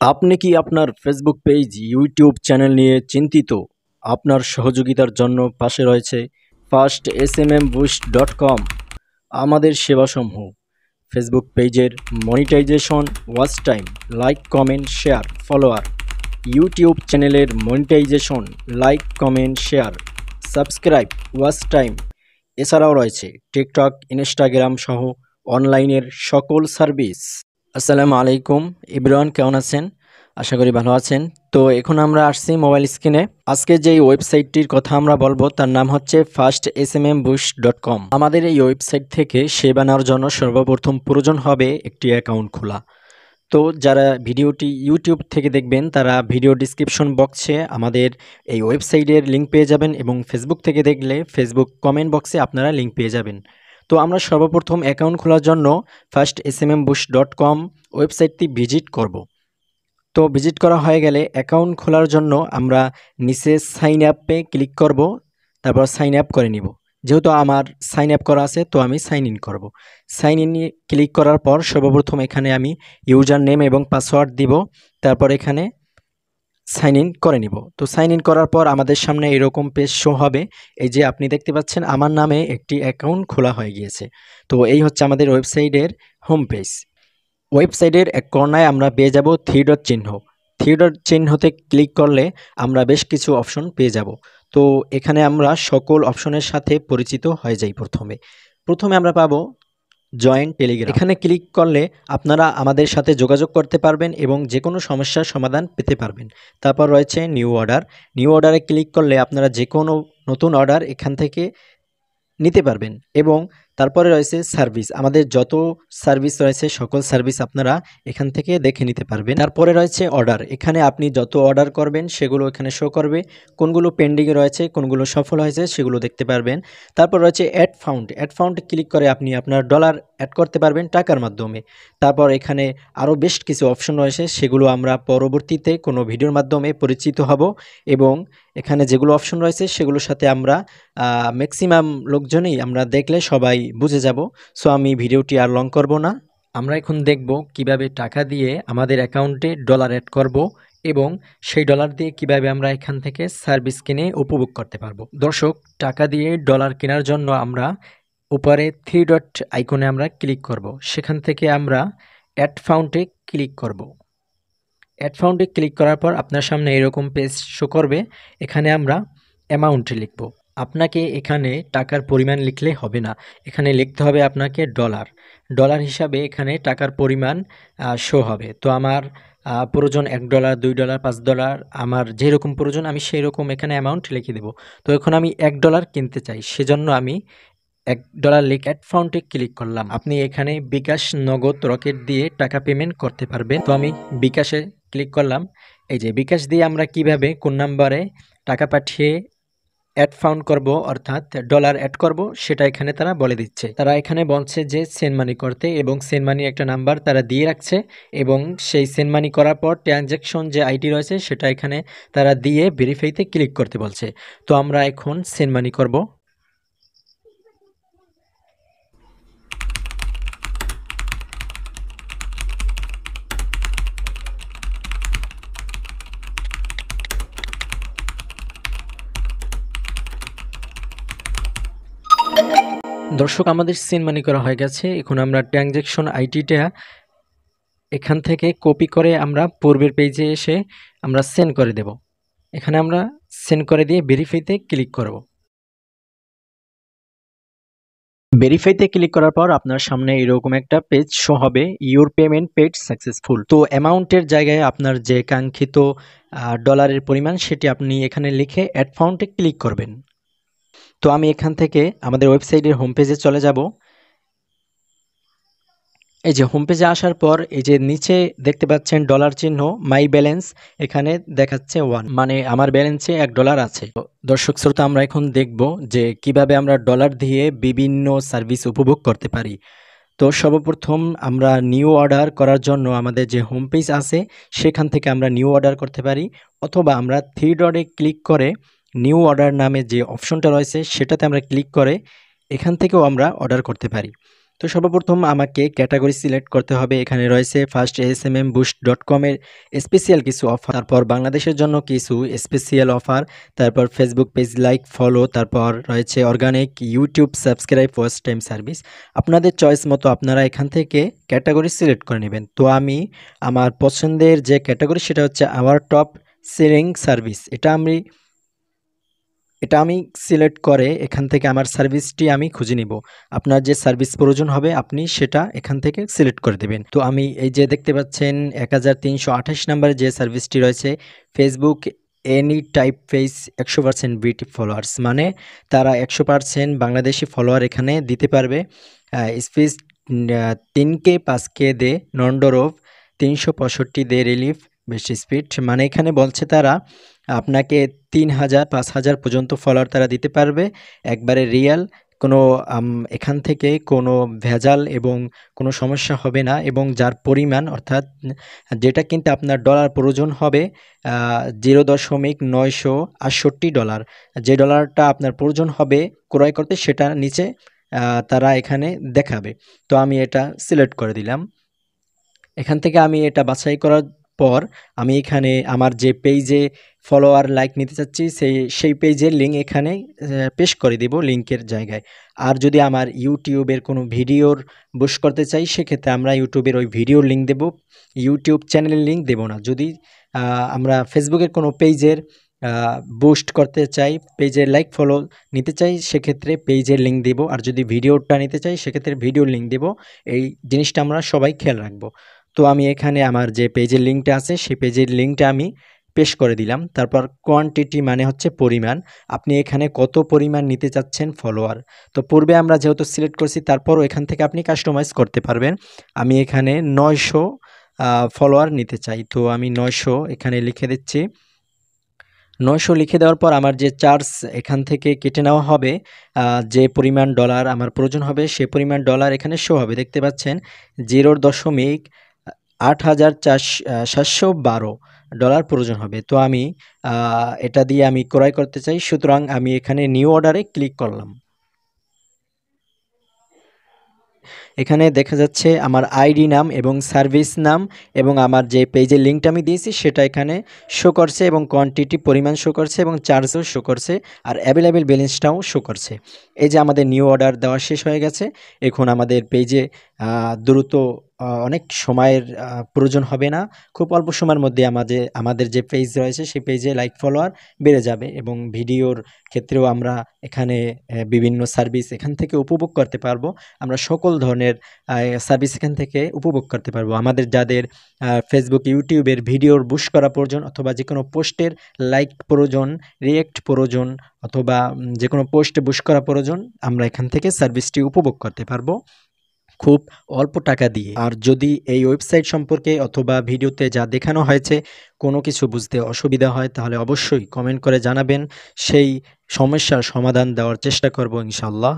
আপনি কি আপনার ফেসবুক পেজ ইউটিউব চ্যানেল নিয়ে চিন্তিত? আপনার সহযোগিতার জন্য পাশে রয়েছে first S M M boost dot com আমাদের সেবাসমূহ ফেসবুক পেজের monetisation watch time like comment share follower YouTube চ্যানেলের monetisation like comment share subscribe watch time এছাড়াও রয়েছে টিকটক ইনস্টাগ্রাম সহ অনলাইনের সকল সার্ভিস আসসালামু আলাইকুম। ইব্রান কেমন আছেন? আশা করি ভালো আছেন। তো এখন আমরা আসছি মোবাইল স্ক্রিনে। আজকে যেই ওয়েবসাইটটির কথা আমরা বলব, তার নাম হচ্ছে first S M M boost dot com আমাদের এই ওয়েবসাইট থেকে সেবা নেওয়ার জন্য সর্বপ্রথম প্রয়োজন হবে একটি অ্যাকাউন্ট খোলা। তো যারা ভিডিওটি ইউটিউব থেকে দেখবেন, তারা ভিডিও ডিসক্রিপশন বক্সে আমাদের এই ওয়েবসাইটের লিঙ্ক পেয়ে যাবেন এবং ফেসবুক থেকে দেখলে ফেসবুক কমেন্ট বক্সে আপনারা লিঙ্ক পেয়ে যাবেন। তো আমরা সর্বপ্রথম অ্যাকাউন্ট খোলার জন্য first S M M bush dot com ওয়েবসাইটটি ভিজিট করব। তো ভিজিট করা হয়ে গেলে অ্যাকাউন্ট খোলার জন্য আমরা নিচে সাইন আপে ক্লিক করব, তারপর সাইন আপ করে নিব। যেহেতু আমার সাইন আপ করা আছে, তো আমি সাইন ইন করব। সাইন ইন ক্লিক করার পর সর্বপ্রথম এখানে আমি ইউজার নেম এবং পাসওয়ার্ড দিব, তারপর এখানে সাইন ইন করে নিব। তো সাইন ইন করার পর আমাদের সামনে এরকম পেজ শো হবে। এই যে আপনি দেখতে পাচ্ছেন, আমার নামে একটি অ্যাকাউন্ট খোলা হয়ে গিয়েছে। তো এই হচ্ছে আমাদের ওয়েবসাইটের হোম পেজ ওয়েবসাইটের এক কর্নায় আমরা পেয়ে যাব থ্রি ডট চিহ্ন। থ্রি ডট চিহ্নতে ক্লিক করলে আমরা বেশ কিছু অপশন পেয়ে যাব। তো এখানে আমরা সকল অপশনের সাথে পরিচিত হয়ে যাই প্রথমে। প্রথমে আমরা পাবো জয়েন্ট টেলিগ্রাম এখানে ক্লিক করলে আপনারা আমাদের সাথে যোগাযোগ করতে পারবেন এবং যে কোনো সমস্যার সমাধান পেতে পারবেন। তারপর রয়েছে নিউ অর্ডার নিউ অর্ডারে ক্লিক করলে আপনারা যে কোনো নতুন অর্ডার এখান থেকে নিতে পারবেন এবং তারপরে রয়েছে সার্ভিস। আমাদের যত সার্ভিস রয়েছে, সকল সার্ভিস আপনারা এখান থেকে দেখে নিতে পারবেন। তারপরে রয়েছে অর্ডার। এখানে আপনি যত অর্ডার করবেন, সেগুলো এখানে শো করবে। কোনগুলো পেন্ডিংয়ে রয়েছে, কোনগুলো সফল হয়েছে, সেগুলো দেখতে পারবেন। তারপর রয়েছে add fund add fund click করে আপনি আপনার ডলার অ্যাড করতে পারবেন টাকার মাধ্যমে। তারপর এখানে আরও বেশ কিছু অপশন রয়েছে, সেগুলো আমরা পরবর্তীতে কোনো ভিডিওর মাধ্যমে পরিচিত হব এবং এখানে যেগুলো অপশন রয়েছে, সেগুলোর সাথে আমরা ম্যাক্সিমাম লোকজনই আমরা দেখলে সবাই বুঝে যাব। সো আমি ভিডিওটি আর লং করব না। আমরা এখন দেখব কীভাবে টাকা দিয়ে আমাদের অ্যাকাউন্টে ডলার অ্যাড করব এবং সেই ডলার দিয়ে কীভাবে আমরা এখান থেকে সার্ভিস কিনে উপভোগ করতে পারব। দর্শক, টাকা দিয়ে ডলার কেনার জন্য আমরা উপরে থ্রি ডট আইকনে আমরা ক্লিক করব। সেখান থেকে আমরা অ্যাড ফাউন্টে ক্লিক করব। অ্যাড ফাউন্টে ক্লিক করার পর আপনার সামনে এরকম পেজ শো করবে। এখানে আমরা অ্যামাউন্টে লিখব। আপনাকে এখানে টাকার পরিমাণ লিখলে হবে না। এখানে লিখতে হবে আপনাকে ডলার ডলার হিসাবে এখানে টাকার পরিমাণ শো হবে। তো আমার প্রয়োজন এক ডলার দুই ডলার পাঁচ ডলার আমার যেরকম প্রয়োজন আমি সেই রকম এখানে অ্যামাউন্ট লিখে দেব। তো এখন আমি এক ডলার কিনতে চাই। সেজন্য আমি এক ডলার লিক অ্যাড ফাউন্টে ক্লিক করলাম। আপনি এখানে বিকাশ নগদ রকেট দিয়ে টাকা পেমেন্ট করতে পারবেন। তো আমি বিকাশে ক্লিক করলাম। এই যে বিকাশ দিয়ে আমরা কীভাবে কোন নাম্বারে টাকা পাঠিয়ে অ্যাড ফাউন্ড করব, অর্থাৎ ডলার অ্যাড করব, সেটা এখানে তারা বলে দিচ্ছে। তারা এখানে বলছে যে সেন্ড মানি করতে এবং সেন্ড মানি একটা নাম্বার তারা দিয়ে রাখছে এবং সেই সেন্ড মানি করার পর ট্রানজ্যাকশন যে আইটি রয়েছে সেটা এখানে তারা দিয়ে ভেরিফাইতে ক্লিক করতে বলছে। তো আমরা এখন সেন্ড মানি করব। দর্শক, আমাদের সেন্ড মানি করা হয়ে গেছে। এখন আমরা ট্রানজ্যাকশন আইটিটা এখান থেকে কপি করে আমরা পূর্বের পেজে এসে আমরা সেন্ড করে দেব। এখানে আমরা সেন্ড করে দিয়ে ভেরিফাইতে ক্লিক করব। ভেরিফাইতে ক্লিক করার পর আপনার সামনে এরকম একটা পেজ শো হবে ইউর পেমেন্ট পেড সাকসেসফুল তো অ্যামাউন্টের জায়গায় আপনার যে কাঙ্ক্ষিত ডলারের পরিমাণ সেটি আপনি এখানে লিখে অ্যাড ফাউন্টে ক্লিক করবেন। তো আমি এখান থেকে আমাদের ওয়েবসাইটের হোম পেজে চলে যাব। এই যে হোম পেজে আসার পর এই যে নিচে দেখতে পাচ্ছেন ডলার চিহ্ন, মাই ব্যালেন্স, এখানে দেখাচ্ছে ওয়ান। মানে আমার ব্যালেন্সে এক ডলার আছে। দর্শক শ্রোতা, আমরা এখন দেখব যে কীভাবে আমরা ডলার দিয়ে বিভিন্ন সার্ভিস উপভোগ করতে পারি। তো সর্বপ্রথম আমরা নিউ অর্ডার করার জন্য আমাদের যে হোম পেজ আছে, সেখান থেকে আমরা নিউ অর্ডার করতে পারি, অথবা আমরা থ্রি ডটে ক্লিক করে নিউ অর্ডার নামে যে অপশনটা রয়েছে, সেটাতে আমরা ক্লিক করে এখান থেকেও আমরা অর্ডার করতে পারি। তো সর্বপ্রথম আমাকে ক্যাটাগরি সিলেক্ট করতে হবে। এখানে রয়েছে first S M M boost dot কমের স্পেশিয়াল কিছু অফার তারপর বাংলাদেশের জন্য কিছু স্পেশিয়াল অফার তারপর ফেসবুক পেজ লাইক ফলো তারপর রয়েছে organic YouTube subscribe first time service আপনাদের চয়েস মতো আপনারা এখান থেকে ক্যাটাগরি সিলেক্ট করে নেবেন। তো আমি আমার পছন্দের যে ক্যাটাগরি সেটা হচ্ছে আওয়ার টপ সেলিং সার্ভিস এটা আমি এটা আমি সিলেক্ট করে এখান থেকে আমার সার্ভিসটি আমি খুঁজে নিব। আপনার যে সার্ভিস প্রয়োজন হবে, আপনি সেটা এখান থেকে সিলেক্ট করে দেবেন। তো আমি এই যে দেখতে পাচ্ছেন এক হাজার যে সার্ভিসটি রয়েছে ফেসবুক এনি টাইপ ফেস একশো পার্সেন্ট বিউটি ফলোয়ার্স মানে তারা একশো পার্সেন্ট বাংলাদেশি ফলোয়ার এখানে দিতে পারবে। স্পেস তিন কে পাঁচ কে দে নন্ডরোভ তিনশো পঁয়ষট্টি দে রিলিফ বেশি স্পিড মানে এখানে বলছে তারা, আপনাকে তিন হাজার, পাঁচ হাজার পর্যন্ত ফলোয়ার তারা দিতে পারবে। একবারে রিয়াল কোনো এখান থেকে কোনো ভেজাল এবং কোনো সমস্যা হবে না এবং যার পরিমাণ, অর্থাৎ যেটা কিন্তু আপনার ডলার প্রয়োজন হবে জিরো দশমিক নয়শো আটষট্টি ডলার যে ডলারটা আপনার প্রয়োজন হবে ক্রয় করতে, সেটা নিচে তারা এখানে দেখাবে। তো আমি এটা সিলেক্ট করে দিলাম। এখান থেকে আমি এটা বাছাই করার পর আমি এখানে আমার যে পেজে ফলোয়ার লাইক নিতে চাচ্ছি, সেই সেই পেজের লিঙ্ক এখানে পেশ করে দেব লিঙ্কের জায়গায়। আর যদি আমার ইউটিউবের কোনো ভিডিওর বুশ করতে চাই, সেক্ষেত্রে আমরা ইউটিউবের ওই ভিডিওর লিঙ্ক দেব। ইউটিউব চ্যানেলের লিঙ্ক দেব না। যদি আমরা ফেসবুকের কোনো পেজের বুস্ট করতে চাই পেজের লাইক ফলো নিতে চাই, সেক্ষেত্রে পেজের লিঙ্ক দেব। আর যদি ভিডিওটা নিতে চাই, সেক্ষেত্রে ভিডিওর লিঙ্ক দেব। এই জিনিসটা আমরা সবাই খেয়াল রাখব। তো আমি এখানে আমার যে পেজের লিঙ্কটা আছে, সেই পেজের লিঙ্কটা আমি পেশ করে দিলাম। তারপর কোয়ান্টিটি মানে হচ্ছে পরিমাণ। আপনি এখানে কত পরিমাণ নিতে চাচ্ছেন ফলোয়ার তো পূর্বে আমরা যেহেতু সিলেক্ট করছি, তারপরও এখান থেকে আপনি কাস্টমাইজ করতে পারবেন। আমি এখানে নয়শো ফলোয়ার নিতে চাই। তো আমি নয়শো এখানে লিখে দিচ্ছি। নয়শো লিখে দেওয়ার পর আমার যে চার্জ এখান থেকে কেটে নেওয়া হবে যে পরিমাণ ডলার আমার প্রয়োজন হবে, সে পরিমাণ ডলার এখানে শো হবে। দেখতে পাচ্ছেন জিরোর দশমিক আট হাজার চার সাতশো বারো ডলার প্রয়োজন হবে। তো আমি এটা দিয়ে আমি ক্রয় করতে চাই। সুতরাং আমি এখানে নিউ অর্ডারে ক্লিক করলাম। এখানে দেখা যাচ্ছে আমার আইডি নাম এবং সার্ভিস নাম এবং আমার যে পেজের লিঙ্কটা আমি দিয়েছি, সেটা এখানে শো করছে এবং কোয়ান্টিটি পরিমাণ শো করছে এবং চার্জও শো করছে আর অ্যাভেলেবেল ব্যালেন্সটাও শো করছে। এই যে আমাদের নিউ অর্ডার দেওয়া শেষ হয়ে গেছে। এখন আমাদের পেজে দ্রুত অনেক সময়ের প্রয়োজন হবে না। খুব অল্প সময়ের মধ্যে আমাদের আমাদের যে পেজ রয়েছে, সেই পেজে লাইক ফলোয়ার বেড়ে যাবে এবং ভিডিওর ক্ষেত্রেও আমরা এখানে বিভিন্ন সার্ভিস এখান থেকে উপভোগ করতে পারব। আমরা সকল ধরনের সার্ভিস এখান থেকে উপভোগ করতে পারব। আমাদের যাদের ফেসবুক ইউটিউবের ভিডিওর বুশ করা প্রয়োজন অথবা যে কোনো পোস্টের লাইক প্রয়োজন রিয়েক্ট প্রয়োজন অথবা যে কোনো পোস্টে বুশ করা প্রয়োজন, আমরা এখান থেকে সার্ভিসটি উপভোগ করতে পারব। খুব অল্প টাকা দিয়ে। আর যদি এই ওয়েবসাইট সম্পর্কে অথবা ভিডিওতে যা দেখানো হয়েছে কোনো কিছু বুঝতে অসুবিধা হয়, তাহলে অবশ্যই কমেন্ট করে জানাবেন। সেই সমস্যার সমাধান দেওয়ার চেষ্টা করব ইনশাল্লাহ